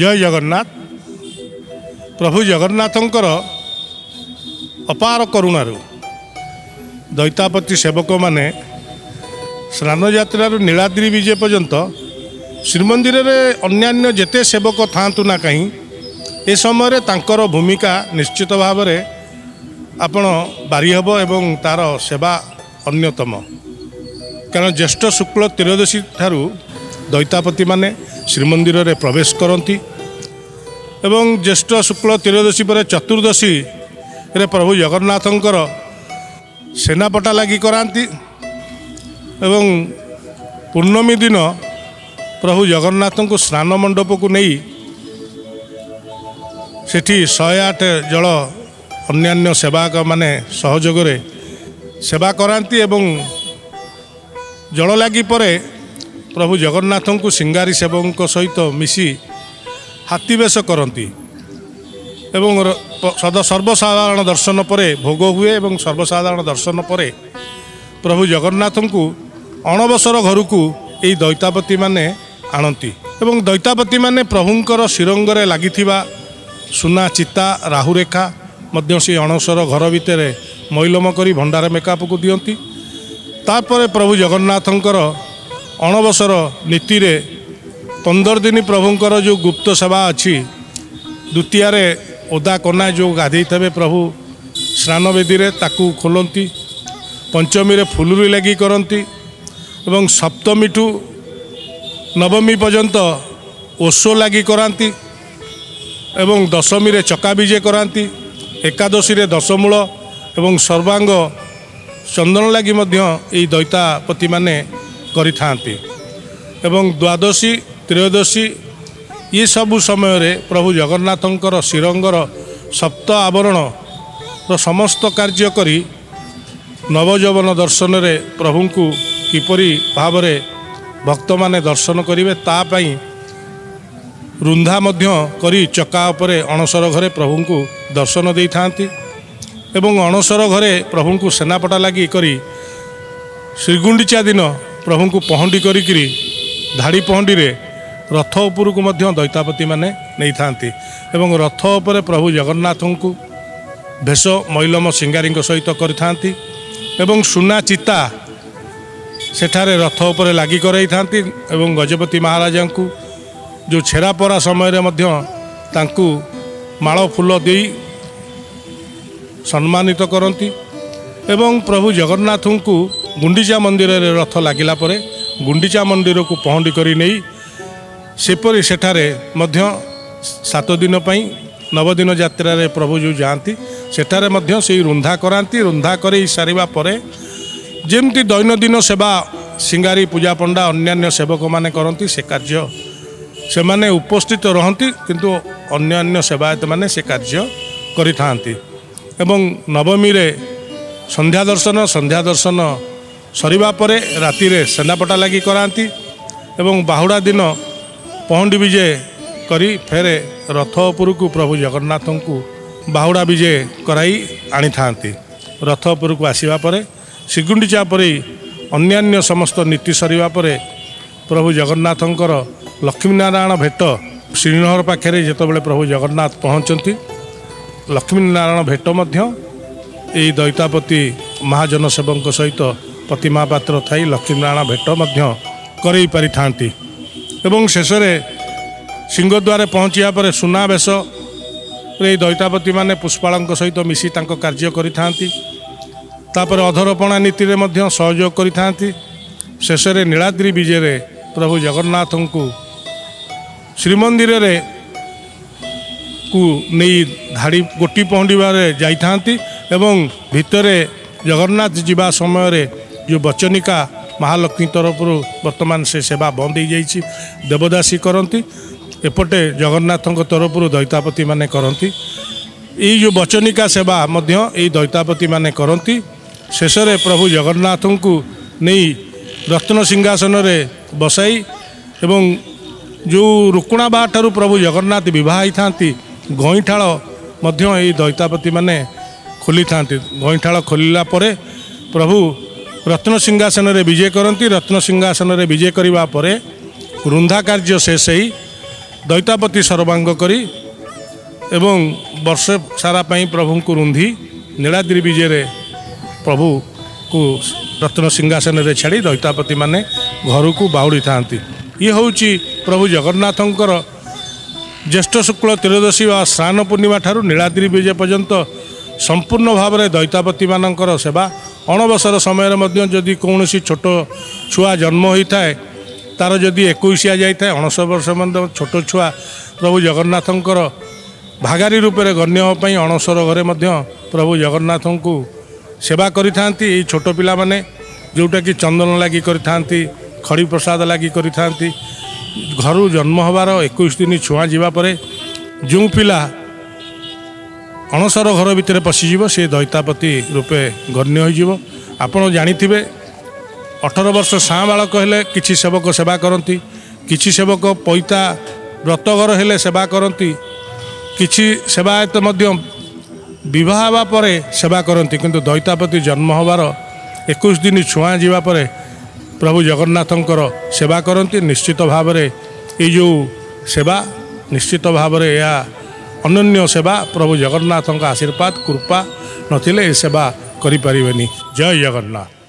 ଜୟ ଜଗନ୍ନାଥ ପ୍ରଭୁ ଜଗନ୍ନାଥଙ୍କର ଅପାର କରୁଣାରୁ ଦୈତାପତି ସେବକମାନେ ସ୍ନାନଯାତ୍ରାରୁ ନୀଳାଦ୍ରି ବିଜେ ପର୍ଯ୍ୟନ୍ତ ଶ୍ରୀମନ୍ଦିରରେ ଅନ୍ୟାନ୍ୟ ଯେତେ ସେବକ ଥାଆନ୍ତୁ ନା କାହିଁ ଏ ସମୟରେ ତାଙ୍କର ଭୂମିକା ନିଶ୍ଚିତ ଭାବରେ ଆପଣ ବାରିହେବ ଏବଂ ତା'ର ସେବା ଅନ୍ୟତମ। କାରଣ ଜ୍ୟେଷ୍ଠ ଶୁକ୍ଳ ତ୍ରୟୋଦଶୀ ଠାରୁ ଦୈତାପତିମାନେ ଶ୍ରୀମନ୍ଦିରରେ ପ୍ରବେଶ କରନ୍ତି ଏବଂ ଜ୍ୟେଷ୍ଠ ଶୁକ୍ଳ ତ୍ରୟୋଦଶୀ ପରେ ଚତୁର୍ଦ୍ଦଶୀରେ ପ୍ରଭୁ ଜଗନ୍ନାଥଙ୍କର ସେନାପଟା ଲାଗି କରାନ୍ତି ଏବଂ ପୂର୍ଣ୍ଣମୀ ଦିନ ପ୍ରଭୁ ଜଗନ୍ନାଥଙ୍କୁ ସ୍ନାନ ମଣ୍ଡପକୁ ନେଇ ସେଠି ଶହେ ଆଠ ଜଳ ଅନ୍ୟାନ୍ୟ ସେବାକମାନେ ସହଯୋଗରେ ସେବା କରାନ୍ତି ଏବଂ ଜଳ ଲାଗି ପରେ ପ୍ରଭୁ ଜଗନ୍ନାଥଙ୍କୁ ସିଙ୍ଗାରୀ ସେବକଙ୍କ ସହିତ ମିଶି ହାତୀବେଶ କରନ୍ତି ଏବଂ ସଦ ସର୍ବସାଧାରଣ ଦର୍ଶନ ପରେ ଭୋଗ ହୁଏ ଏବଂ ସର୍ବସାଧାରଣ ଦର୍ଶନ ପରେ ପ୍ରଭୁ ଜଗନ୍ନାଥଙ୍କୁ ଅଣବସର ଘରକୁ ଏହି ଦୈତାପତିମାନେ ଆଣନ୍ତି ଏବଂ ଦୈତାପତିମାନେ ପ୍ରଭୁଙ୍କର ଶିରଙ୍ଗରେ ଲାଗିଥିବା ସୁନା ଚିତା ରାହୁରେଖା ମଧ୍ୟ ସେହି ଅଣସର ଘର ଭିତରେ ମଇଲମ କରି ଭଣ୍ଡାର ମେକାପକୁ ଦିଅନ୍ତି। ତାପରେ ପ୍ରଭୁ ଜଗନ୍ନାଥଙ୍କର ଅଣବସର ନୀତିରେ ପନ୍ଦର ଦିନ ପ୍ରଭୁଙ୍କର ଯେଉଁ ଗୁପ୍ତ ସେବା ଅଛି ଦ୍ୱିତୀୟାରେ ଓଦା କନା ଯେଉଁ ଗାଧେଇଥିବେ ପ୍ରଭୁ ସ୍ନାନ ବେଦୀରେ ତାକୁ ଖୋଲନ୍ତି ପଞ୍ଚମୀରେ ଫୁଲୁରି ଲାଗି କରନ୍ତି ଏବଂ ସପ୍ତମୀଠୁ ନବମୀ ପର୍ଯ୍ୟନ୍ତ ଓଷୋ ଲାଗି କରାନ୍ତି ଏବଂ ଦଶମୀରେ ଚକା ବିଜେ କରାନ୍ତି ଏକାଦଶୀରେ ଦଶମୂଳ ଏବଂ ସର୍ବାଙ୍ଗ ଚନ୍ଦନ ଲାଗି ମଧ୍ୟ ଏହି ଦୈତାପତିମାନେ କରିଥାନ୍ତି। ଏବଂ ଦ୍ୱାଦଶୀ ତ୍ରୟୋଦଶୀ ଏସବୁ ସମୟରେ ପ୍ରଭୁ ଜଗନ୍ନାଥଙ୍କର ଶ୍ରୀରଙ୍ଗର ସପ୍ତ ଆବରଣର ସମସ୍ତ କାର୍ଯ୍ୟ କରି ନବଯୌବନ ଦର୍ଶନରେ ପ୍ରଭୁଙ୍କୁ କିପରି ଭାବରେ ଭକ୍ତମାନେ ଦର୍ଶନ କରିବେ ତା ପାଇଁ ରୁନ୍ଧା ମଧ୍ୟ କରି ଚକା ଉପରେ ଅଣସର ଘରେ ପ୍ରଭୁଙ୍କୁ ଦର୍ଶନ ଦେଇଥାନ୍ତି ଏବଂ ଅଣସର ଘରେ ପ୍ରଭୁଙ୍କୁ ସେନାପଟା ଲାଗି କରି ଶ୍ରୀଗୁଣ୍ଡିଚା ଦିନ ପ୍ରଭୁଙ୍କୁ ପହଣ୍ଡି କରିକିରି ଧାଡ଼ି ପହଣ୍ଡିରେ ରଥ ଉପରକୁ ମଧ୍ୟ ଦୈତାପତିମାନେ ନେଇଥାନ୍ତି ଏବଂ ରଥ ଉପରେ ପ୍ରଭୁ ଜଗନ୍ନାଥଙ୍କୁ ଭେଷ ମୈଲମ ସିଙ୍ଗାରୀଙ୍କ ସହିତ କରିଥାନ୍ତି ଏବଂ ସୁନା ଚିତା ସେଠାରେ ରଥ ଉପରେ ଲାଗି କରାଇଥାନ୍ତି ଏବଂ ଗଜପତି ମହାରାଜାଙ୍କୁ ଯେଉଁ ଛେରାପରା ସମୟରେ ମଧ୍ୟ ତାଙ୍କୁ ମାଳ ଫୁଲ ଦେଇ ସମ୍ମାନିତ କରନ୍ତି ଏବଂ ପ୍ରଭୁ ଜଗନ୍ନାଥଙ୍କୁ ଗୁଣ୍ଡିଚା ମନ୍ଦିରରେ ରଥ ଲାଗିଲା ପରେ ଗୁଣ୍ଡିଚା ମନ୍ଦିରକୁ ପହଣ୍ଡି କରି ନେଇ ସେପରି ସେଠାରେ ମଧ୍ୟ ସାତ ଦିନ ପାଇଁ ନବଦିନ ଯାତ୍ରାରେ ପ୍ରଭୁ ଯେଉଁ ଯାଆନ୍ତି ସେଠାରେ ମଧ୍ୟ ସେଇ ରୁନ୍ଧା କରାନ୍ତି। ରୁନ୍ଧା କରି ସାରିବା ପରେ ଯେମିତି ଦୈନନ୍ଦିନ ସେବା ସିଙ୍ଗାରୀ ପୂଜା ପଣ୍ଡା ଅନ୍ୟାନ୍ୟ ସେବକମାନେ କରନ୍ତି ସେ କାର୍ଯ୍ୟ ସେମାନେ ଉପସ୍ଥିତ ରହନ୍ତି କିନ୍ତୁ ଅନ୍ୟାନ୍ୟ ସେବାୟତମାନେ ସେ କାର୍ଯ୍ୟ କରିଥାନ୍ତି। ଏବଂ ନବମୀରେ ସନ୍ଧ୍ୟା ଦର୍ଶନ ସନ୍ଧ୍ୟା ଦର୍ଶନ ସରିବା ପରେ ରାତିରେ ସେନାପଟା ଲାଗି କରାନ୍ତି ଏବଂ ବାହୁଡ଼ା ଦିନ ପହଣ୍ଡି ବିଜେ କରି ଫେରେ ରଥ ଉପରକୁ ପ୍ରଭୁ ଜଗନ୍ନାଥଙ୍କୁ ବାହୁଡ଼ା ବିଜେ କରାଇ ଆଣିଥାନ୍ତି। ରଥ ଉପରକୁ ଆସିବା ପରେ ଶ୍ରୀଗୁଣ୍ଡିଚା ପରି ଅନ୍ୟାନ୍ୟ ସମସ୍ତ ନୀତି ସରିବା ପରେ ପ୍ରଭୁ ଜଗନ୍ନାଥଙ୍କର ଲକ୍ଷ୍ମୀନାରାୟଣ ଭେଟ ଶ୍ରୀନଗର ପାଖରେ ଯେତେବେଳେ ପ୍ରଭୁ ଜଗନ୍ନାଥ ପହଞ୍ଚନ୍ତି ଲକ୍ଷ୍ମୀନାରାୟଣ ଭେଟ ମଧ୍ୟ ଏହି ଦୈତାପତି ମହାଜନ ସେବଙ୍କ ସହିତ ପ୍ରତିମା ପାତ୍ର ଥାଇ ଲକ୍ଷ୍ମୀନାରାୟଣ ଭେଟ ମଧ୍ୟ କରେଇ ପାରିଥାନ୍ତି। ଏବଂ ଶେଷରେ ସିଂହଦ୍ୱାରେ ପହଞ୍ଚିବା ପରେ ସୁନାବେଶରେ ଏହି ଦୈତାପତିମାନେ ପୁଷ୍ପାଳଙ୍କ ସହିତ ମିଶି ତାଙ୍କ କାର୍ଯ୍ୟ କରିଥାନ୍ତି। ତାପରେ ଅଧରପଣା ନୀତିରେ ମଧ୍ୟ ସହଯୋଗ କରିଥାନ୍ତି। ଶେଷରେ ନୀଳାଦ୍ରି ବିଜେରେ ପ୍ରଭୁ ଜଗନ୍ନାଥଙ୍କୁ ଶ୍ରୀମନ୍ଦିରରେ କୁ ନେଇ ଧାଡ଼ି ଗୋଟି ପହଣ୍ଡିବାରେ ଯାଇଥାନ୍ତି ଏବଂ ଭିତରେ ଜଗନ୍ନାଥ ଯିବା ସମୟରେ ଯେଉଁ ବଚନିକା ମହାଲକ୍ଷ୍ମୀ ତରଫରୁ ବର୍ତ୍ତମାନ ସେ ସେବା ବନ୍ଦ ହେଇଯାଇଛି ଦେବଦାସୀ କରନ୍ତି ଏପଟେ ଜଗନ୍ନାଥଙ୍କ ତରଫରୁ ଦୈତାପତିମାନେ କରନ୍ତି। ଏଇ ଯେଉଁ ବଚନିକା ସେବା ମଧ୍ୟ ଏଇ ଦୈତାପତିମାନେ କରନ୍ତି। ଶେଷରେ ପ୍ରଭୁ ଜଗନ୍ନାଥଙ୍କୁ ନେଇ ରତ୍ନ ସିଂହାସନରେ ବସାଇ ଏବଂ ଯେଉଁ ରୁକୁଣା ବାହା ଠାରୁ ପ୍ରଭୁ ଜଗନ୍ନାଥ ବିବାହ ହେଇଥାନ୍ତି ଗଇଁଠାଳ ମଧ୍ୟ ଏଇ ଦୈତାପତିମାନେ ଖୋଲିଥାନ୍ତି। ଗଇଁଠାଳ ଖୋଲିଲା ପରେ ପ୍ରଭୁ ରତ୍ନ ସିଂହାସନରେ ବିଜେ କରନ୍ତି ରତ୍ନ ସିଂହାସନରେ ବିଜେ କରିବା ପରେ ରୁନ୍ଧା କାର୍ଯ୍ୟ ଶେଷ ହେଇ ଦୈତାପତି ସର୍ବାଙ୍ଗ କରି ଏବଂ ବର୍ଷ ସାରା ପାଇଁ ପ୍ରଭୁଙ୍କୁ ରୁନ୍ଧି ନୀଳାଦ୍ରି ବିଜେରେ ପ୍ରଭୁକୁ ରତ୍ନ ସିଂହାସନରେ ଛାଡ଼ି ଦୈତାପତିମାନେ ଘରକୁ ବାହୁଡ଼ିଥାନ୍ତି। ଇଏ ହେଉଛି ପ୍ରଭୁ ଜଗନ୍ନାଥଙ୍କର ଜ୍ୟେଷ୍ଠ ଶୁକ୍ଳ ତ୍ରୟୋଦଶୀ ବା ସ୍ନାନ ପୂର୍ଣ୍ଣିମା ଠାରୁ ନୀଳାଦ୍ରି ବିଜେ ପର୍ଯ୍ୟନ୍ତ ସମ୍ପୂର୍ଣ୍ଣ ଭାବରେ ଦୈତାପତିମାନଙ୍କର ସେବା ଅଣବସର ସମୟରେ ମଧ୍ୟ ଯଦି କୌଣସି ଛୋଟ ଛୁଆ ଜନ୍ମ ହୋଇଥାଏ ତା'ର ଯଦି ଏକୋଇଶିଆ ଯାଇଥାଏ ଅଣସର ବର୍ଷ ମଧ୍ୟ ଛୋଟ ଛୁଆ ପ୍ରଭୁ ଜଗନ୍ନାଥଙ୍କର ଭାଗାରୀ ରୂପରେ ଗଣ୍ୟ ହେବା ପାଇଁ ଅଣସର ଘରେ ମଧ୍ୟ ପ୍ରଭୁ ଜଗନ୍ନାଥଙ୍କୁ ସେବା କରିଥାନ୍ତି। ଏଇ ଛୋଟ ପିଲାମାନେ ଯେଉଁଟାକି ଚନ୍ଦନ ଲାଗି କରିଥାନ୍ତି ଖଡ଼ି ପ୍ରସାଦ ଲାଗି କରିଥାନ୍ତି ଘରୁ ଜନ୍ମ ହେବାର ଏକୋଇଶ ଦିନ ଛୁଆଁ ଯିବା ପରେ ଯେଉଁ ପିଲା ଅଣସର ଘର ଭିତରେ ପଶିଯିବ ସେ ଦୈତାପତି ରୂପେ ଗଣ୍ୟ ହୋଇଯିବ। ଆପଣ ଜାଣିଥିବେ ଅଠର ବର୍ଷ ସାଁ ବାଳକ ହେଲେ କିଛି ସେବକ ସେବା କରନ୍ତି କିଛି ସେବକ ପଇତା ବ୍ରତଘର ହେଲେ ସେବା କରନ୍ତି କିଛି ସେବାୟତ ମଧ୍ୟ ବିବାହ ହେବା ପରେ ସେବା କରନ୍ତି। କିନ୍ତୁ ଦୈତାପତି ଜନ୍ମ ହେବାର ଏକୋଇଶ ଦିନ ଛୁଆଁ ଯିବା ପରେ ପ୍ରଭୁ ଜଗନ୍ନାଥଙ୍କର ସେବା କରନ୍ତି। ନିଶ୍ଚିତ ଭାବରେ ଏଇ ଯେଉଁ ସେବା ନିଶ୍ଚିତ ଭାବରେ ଏହା ଅନନ୍ୟ ସେବା ପ୍ରଭୁ ଜଗନ୍ନାଥଙ୍କ ଆଶୀର୍ବାଦ କୃପା ନଥିଲେ ଏ ସେବା କରିପାରିବେନି ଜୟ ଜଗନ୍ନାଥ